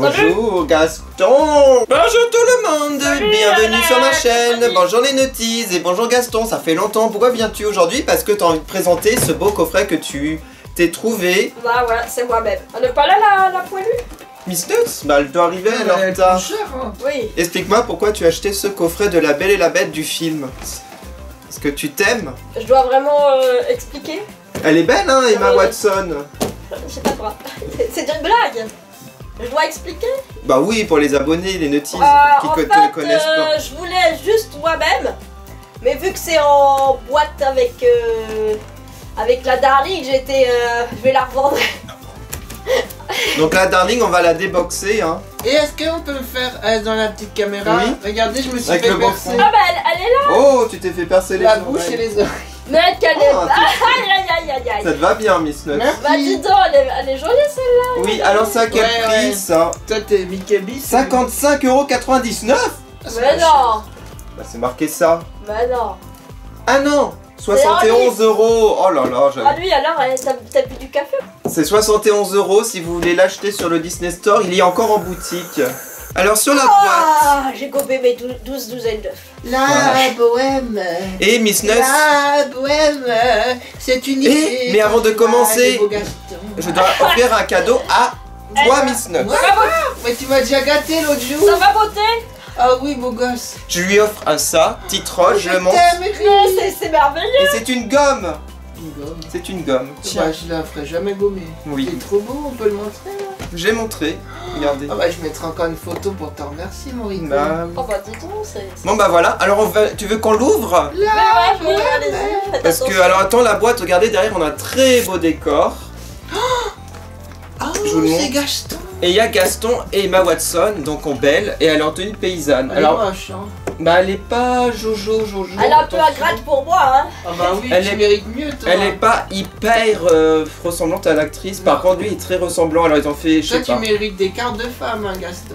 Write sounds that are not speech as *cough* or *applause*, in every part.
Bonjour Gaston Bonjour tout le monde Bienvenue sur ma chaîne Bonjour les notices et bonjour Gaston, ça fait longtemps. Pourquoi viens-tu aujourd'hui? Parce que tu as envie de présenter ce beau coffret que tu t'es trouvé. Bah ouais, c'est moi-même. On n'est pas là la, la poilue? Miss Nuts? Bah elle doit arriver Ouais, alors elle t'as... hein. Oui. Explique-moi pourquoi tu as acheté ce coffret de La Belle et la Bête du film. Est-ce que tu t'aimes? Je dois vraiment euh, expliquer Elle est belle hein Emma Oui. Watson J'ai pas le droit. C'est- C'est une blague Je dois expliquer Bah oui pour les abonnés, les notices Euh, qui En fait, connaissent pas. euh, je voulais juste moi-même, mais vu que c'est en boîte avec euh, avec la Darling, j'étais, euh, je vais la revendre. *laughs* Donc là Darling on va la déboxer hein. Et est-ce qu'on peut le faire euh, dans la petite caméra? Oui. Regardez, je me suis Avec fait percer. Ah bah elle, elle est là Oh tu t'es fait percer les la oreilles. bouche et les oreilles. Mais qu'elle est... Ah, Aïe aïe aïe aïe aïe Ça te va bien Miss Nuts Merci. Bah dis donc, elle est, elle est jolie celle-là Oui, alors ça, quel Ouais, prix ouais. ça Toi, t'es Mickey Bis. 55,99€ Ah, c'est Mais non Bah c'est marqué ça. Mais non Ah non 71 euros Oh là là, j'avais- Ah lui alors, elle- t'as t'as bu du café? C'est 71 euros si vous voulez l'acheter sur le Disney Store, il est encore en boutique. Alors sur la boîte, Ah J'ai gobé mes dou- 12 douzaines d'œufs. La bohème. et Miss Nuts, La bohème. C'est une Eh, mais avant de commencer, je dois offrir un cadeau à toi Miss Nuts. Ouais. Mais tu m'as déjà gâté l'autre Ça jour. va beauté? Ah oui, beau gosse. Je lui offre un ça, titre je le montre. t'aime, c'est- C'est merveilleux Et c'est une gomme Une gomme. C'est une gomme. Tiens, Bah, je la ferai jamais gommer. Oui. C'est trop beau, on peut le montrer là. j'ai montré. Regardez. Ah bah, je mettrai encore une photo pour te remercier, mon Rico. Bah, Oh bah dis donc, c'est... Bon bah voilà, alors on va... tu veux qu'on l'ouvre? Mais ouais, oui, allez-y, Parce que, alors attends, la boîte, regardez, derrière on a un très beau décor. Ah, Je vous le c'est montre. Gaston. Et il y a Gaston et Emma Watson, donc en belle, et elle est en tenue de paysanne. Elle est Alors, moche, hein. Bah elle est pas Jojo, Jojo. Elle a un peu gratte pour moi, hein. Ah bah oui, Elle tu est- mérites mieux, toi. Elle est pas hyper euh, ressemblante à l'actrice, par contre lui il est très ressemblant, alors ils ont fait, je Toi, sais tu pas. mérites des cartes de femme, hein, Gaston.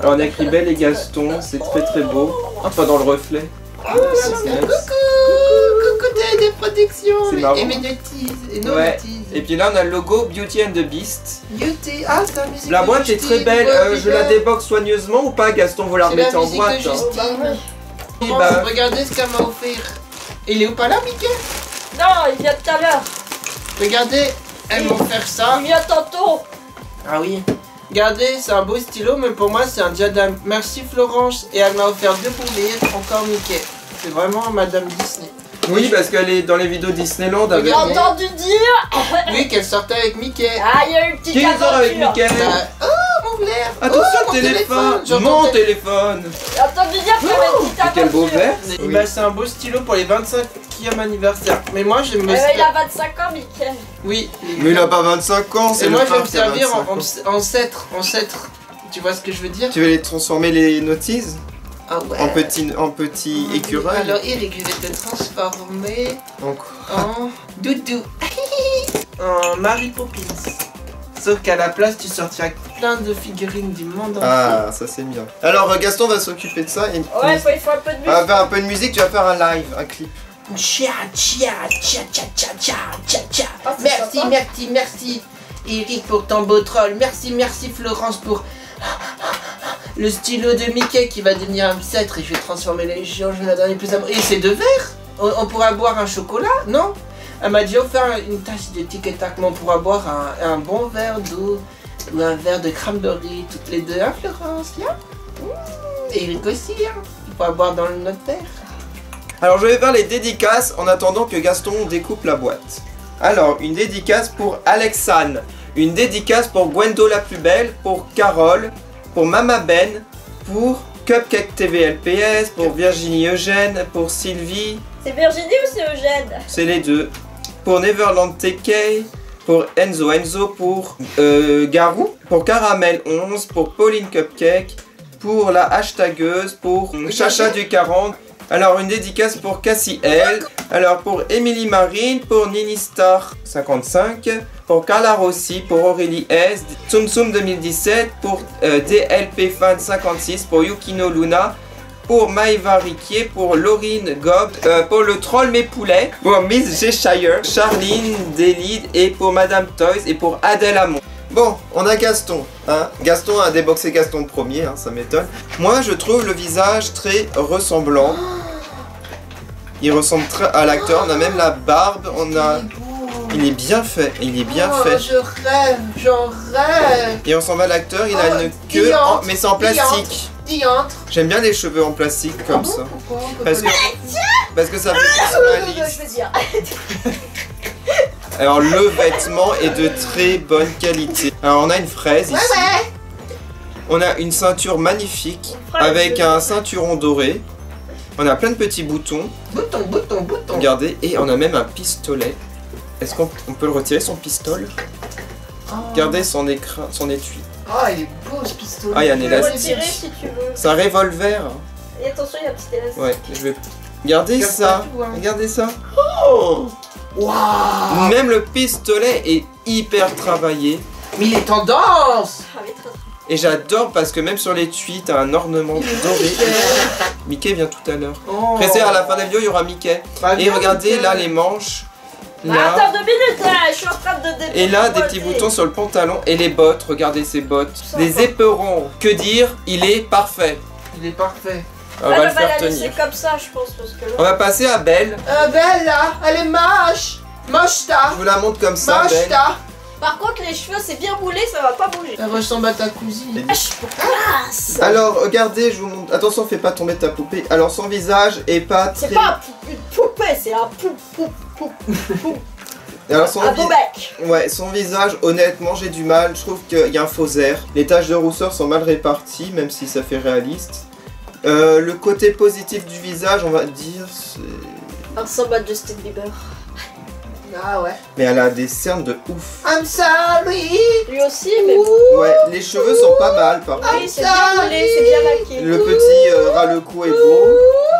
Alors on a écrit Belle et Gaston, c'est très très beau. Enfin dans le reflet. Ah, c'est coucou, coucou, t'as des protections. C'est marrant. Et mes notices, et nos Ouais. Et puis là on a le logo Beauty and the Beast. Beauty. Ah, c'est la musique La de boîte est très belle, euh, je la déboxe soigneusement ou pas Gaston Vous la remettez en musique de boîte hein. Bah Oh, bah, Regardez ce qu'elle m'a offert. Il est où pas là, Mickey Non, il vient tout à l'heure. Regardez, elle m'a offert ça. Il vient tantôt. Ah oui. Regardez, c'est un beau stylo, mais pour moi, c'est un diadème. Merci Florence. Et elle m'a offert deux pour lire, encore Mickey. C'est vraiment Madame Disney. Oui, parce qu'elle est dans les vidéos Disneyland avec. J'ai entendu dire. Oui, qu'elle sortait avec Mickey. Ah, il y a eu une petite Qui les aura avec. Mickey Bah, oh, mon verre Attention, oh, mon téléphone, Mon téléphone J'ai entendu dire avait une petite Et quel beau verre Oui. bah, c'est un beau stylo pour les 25e anniversaire. Mais moi, je me Eh ben, il a 25 ans, Mickey. Oui. Mais il a pas 25 ans, c'est Et moi, je vais me servir 25 ans. en, en, en cêtre. En cêtre. Tu vois ce que je veux dire? Tu veux les transformer les notices Ah ouais. en petit, en petit écureuil Alors, Eric, je vais te transformer Donc, en doudou. *laughs* en Mary Poppins. Sauf qu'à la place, tu sortiras plein de figurines du monde entier. ah, ça c'est bien. Alors euh, Gaston va s'occuper de ça et Ouais, faut, il faut un peu de musique. Ah, faire un peu de musique, tu vas faire un live, un clip. Tcha tcha tcha tcha tcha tcha tcha tcha. Ah, Merci, merci, merci. Eric pour ton beau troll. Merci, merci Florence pour le stylo de Mickey qui va devenir un sceptre et je vais transformer les gens, je vais la donner plus amour. Et c'est de verre on, pourra boire un chocolat, non? Elle m'a dit offert une tasse de tic et tac, mais on pourra boire un, bon verre d'eau ou un verre de cranberry, toutes les deux, hein Florence? Viens. Mmh, Eric aussi, hein On pourra boire dans le notaire. Alors je vais faire les dédicaces en attendant que Gaston découpe la boîte. Alors, une dédicace pour Alexane, une dédicace pour Gwendo la plus belle, pour Carole, pour Mama Ben, pour Cupcake TVLPS, pour Virginie Eugène, pour Sylvie, C'est Virginie ou c'est Eugène? C'est les deux, pour Neverland TK, pour Enzo Enzo, pour euh, Garou, pour Caramel 11, pour Pauline Cupcake, pour la hashtagueuse, pour Chacha du 40. Alors une dédicace pour Cassie L, alors pour Émilie Marine, pour Nini Star 55, pour Carla Rossi, pour Aurélie S, Tsum Tsum 2017, pour euh, DLP Fan 56, pour Yukino Luna, pour Maïva Riquier, pour Laurine Gob, euh, pour le troll mes poulets, pour Miss G. Shire, Charline Delide et pour Madame Toys et pour Adèle Amon. Bon, on a Gaston. Hein. Gaston a déboxé Gaston premier, hein, ça m'étonne. Moi, je trouve le visage très ressemblant. Il ressemble très à l'acteur. On a même la barbe. On a. Il est bien fait. Il est bien Oh, fait. Je rêve, j'en rêve. Il ressemble à l'acteur. Il a Oh, une queue, en- mais c'est en plastique. J'aime bien les cheveux en plastique comme Ah bon, ça. On Parce que, parce que ça fait veux dire. *laughs* Alors le vêtement est de très bonne qualité. Alors on a une fraise ici. On a une ceinture magnifique avec un ceinturon doré. On a plein de petits boutons. Bouton, bouton, bouton. Regardez, et on a même un pistolet. Est-ce qu'on on peut le retirer son pistolet Oh. Regardez son écran, son étui. Oh, il est beau ce pistolet. Ah, il y a un Tu peux élastique. retirer si tu veux. C'est un revolver. Et attention, il y a un petit élastique. Ouais, je vais. Regardez ça. hein. Regardez ça. Oh Waouh. Même le pistolet est hyper travaillé. Mais il est tendance. Ah, Et j'adore parce que même sur l'étui, t'as un ornement doré. Mickey vient tout à l'heure. Oh. Restez à la fin de la vidéo, il y aura Mickey. Bah, Et regardez Mickey. là les manches. Bah, attends deux minutes là, je suis en train de débrouiller. Et là, des petits boutons sur le pantalon et les bottes. Regardez ces bottes. Va. éperons. Que dire? Il est parfait. Il est parfait. On va le faire la laisser tenir. comme ça, je pense, parce que On va passer à Belle. Euh, Belle là, elle est moche. Moche Je ta. vous la montre comme ça, Moche Belle. ta. Par contre, les cheveux, c'est bien roulé, ça va pas bouger. Elle ressemble à ta cousine. Ah, je suis pour classe. Alors, regardez, je vous montre. Attention, fais pas tomber ta poupée. Alors, son visage est pas très. C'est pas une poupée, c'est un pou pou. Alors, son, Un vi- beau bec. ouais, son visage, honnêtement, j'ai du mal. Je trouve qu'il y a un faux air. Les taches de rousseur sont mal réparties, même si ça fait réaliste. Euh, le côté positif du visage, on va dire, c'est. Ressemble à Justin Bieber. Ah ouais. Mais elle a des cernes de ouf. I'm sorry. Lui aussi, mais Ouais, les cheveux sont pas mal par contre. oui, c'est bien roulé, c'est bien laqué. Le petit euh, ras le cou est beau.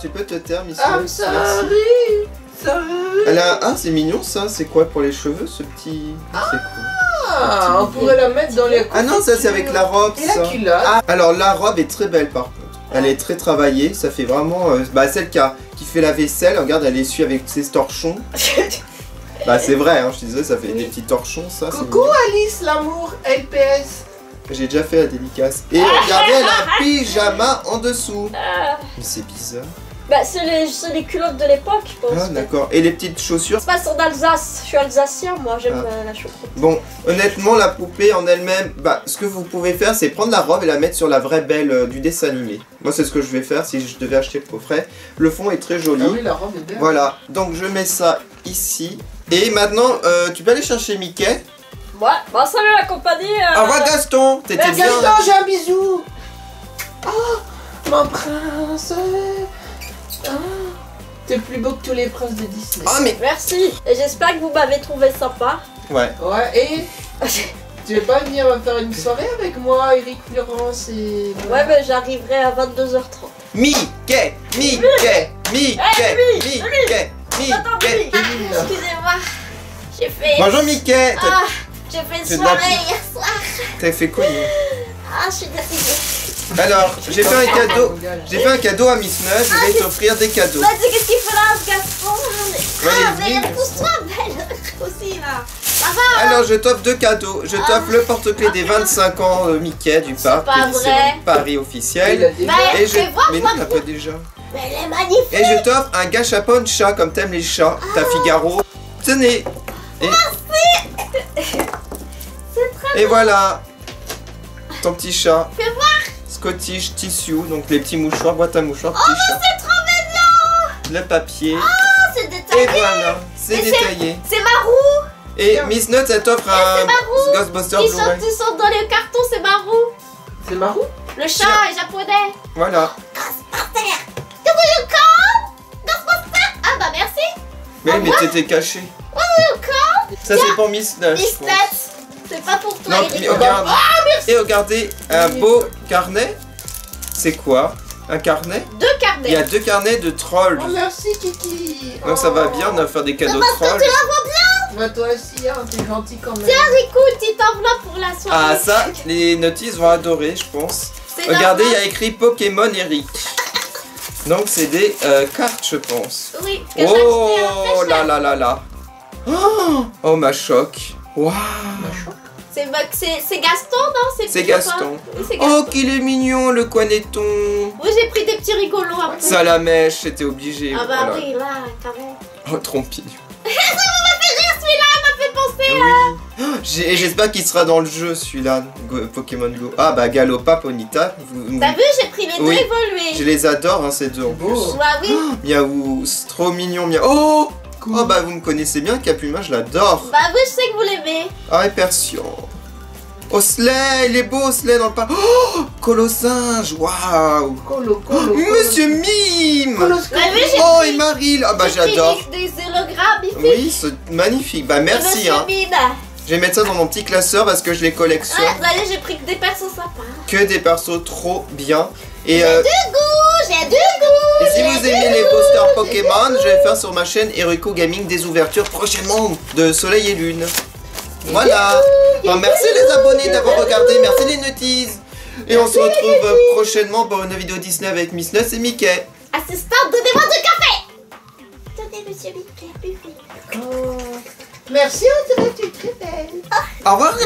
Tu peux te taire, Miss I'm Merci. Elle a... Ah, c'est mignon ça. C'est quoi pour les cheveux ce petit. Ah, on pourrait la mettre dans les Ah non, ça c'est avec la robe Et la ça. culotte. Ah, alors la robe est très belle par contre. Elle est très travaillée. Ça fait vraiment. euh, Bah, celle qui, a... qui fait la vaisselle, regarde, elle essuie avec ses torchons. *laughs* Bah, c'est vrai, hein, je te disais, ça fait des petits torchons ça. c'est Coucou. Alice, l'amour, LPS. J'ai déjà fait la dédicace. Et regardez, elle a un *laughs* pyjama en dessous. Ah, Mais c'est bizarre. Bah, c'est les, c'est les culottes de l'époque, je pense. Ah, d'accord. Et les petites chaussures Ça se passe en Alsace. Je suis alsacien, moi, j'aime Ah. euh, la choucroute. Bon, honnêtement, la poupée en elle-même, bah, ce que vous pouvez faire, c'est prendre la robe et la mettre sur la vraie belle euh, du dessin animé. Moi, c'est ce que je vais faire si je devais acheter le coffret. Le fond est très joli. Ah oui, la robe est belle. Voilà, donc je mets ça ici. Et maintenant, euh, tu peux aller chercher Mickey. Ouais, bah, salut la compagnie. euh, Au revoir Gaston, t'étais bien. Gaston, j'ai un bisou. Oh, mon prince. Ah, T'es plus beau que tous les princes de Disney. Ah mais Merci. Et j'espère que vous m'avez trouvé sympa. ouais. Ouais, et *laughs* tu veux pas venir faire une soirée avec moi, Eric, Florence et... Ouais, mais j'arriverai à 22h30. Mickey, Mickey, Mickey, lui, Mickey, Attends, Mickey. oui. Excusez-moi. J'ai fait. Bonjour Mickey. Ah, j'ai fait une soirée hier soir. T'as fait quoi hier? Ah, je suis décidée. Alors, j'ai fait un cadeau. Engage. J'ai fait un cadeau à Miss Neuf, je vais t'offrir des cadeaux. Tu sais qu'est-ce qu'il fait là, ce Ouais, Ah, venu. pousse-toi, belle. *laughs* Aussi, là. Ça va Alors, je t'offre deux cadeaux. Je t'offre le porte-clés des 25 ans euh, Mickey du parc, vrai. Paris officiel. Bah, Et je... Mais vois, Mais non, vois, on n'a pas déjà. Mais elle est magnifique. Et je t'offre un gâchapon de chat comme t'aimes les chats. T'as Figaro. Tenez. Et... *laughs* Et voilà. Ton petit chat. Fais voir. Scottish Tissue, donc les petits mouchoirs, boîte à mouchoirs, petit chat. C'est trop mignon. Le papier. Oh, c'est Et détaillé. voilà, c'est détaillé. C'est ma roue. Et Miss Nuts, elle t'offre un. Ghostbuster Ils sont, ils sont dans les cartons, c'est ma roue. C'est marrant Le chat est japonais. Voilà. Ah bah merci. Mais, mais t'étais caché. Ça, c'est pour Miss Nuts. Miss. Nuts. C'est pas pour toi, Non, Eric. mais regarde. Et regardez, un beau carnet. C'est quoi? Un carnet? Deux Il y a carnets. deux carnets de trolls. Oh merci Kiki Donc ça va bien, on va faire des cadeaux que trolls. Bah toi aussi, hein, t'es gentil quand même. Écoute, petite enveloppe pour la soirée. Ah, ça, les notices vont adorer, je pense. C'est Regardez, il y a écrit Pokémon Eric. Donc c'est des euh, cartes, je pense. Oui, Oh là là là là. Oh, ma choc. Waouh. C'est Max- c'est Gaston, non? C'est Gaston. Oui, c'est Gaston. Oh, qu'il est mignon, le coineton. Oui, j'ai pris des petits rigolos après. Salamèche, c'était obligé. Ah bah voilà. oui, là, carrément. *laughs* Oh, trompignon. *laughs* Celui-là m'a fait penser. Oui. Oh, J'espère qu'il sera dans le jeu celui-là, Pokémon Go. Ah bah Galopa, vous- T'as vu, j'ai pris les deux Oui. évolués. Je les adore, hein, ces deux en plus. Bah oui. Miaou, c'est trop mignon, miaou. Oh Oh bah vous me connaissez bien, Capuma, je l'adore. Bah oui, je sais que vous l'aimez. Ah, et Persion. Osley, il est beau, Osley, dans le parc. Oh Colossinge, waouh Colo, colo, Monsieur Mime colo. Bah Oh, et Maril Ah bah j'adore des, des hologrammes, il fait. Oui, c'est magnifique. Bah merci, Monsieur hein. Mime. Je vais mettre ça dans mon petit classeur parce que je les collectionne. Ah, vous voyez, j'ai pris que des persos sympas. Que des persos trop bien. Et, euh, Du goût, j'ai du goût. Et si vous aimez les posters Pokémon, je vais faire sur ma chaîne Eruko Gaming des ouvertures prochainement de Soleil et Lune. Voilà. Bon, merci les abonnés d'avoir regardé, merci les nutties. Et on se retrouve prochainement pour une vidéo Disney avec Miss Nuts et Mickey. Assistante, donnez-moi du café. Tenez, monsieur Mickey. Oh. Merci, on dirait que tu es très belle. Au revoir les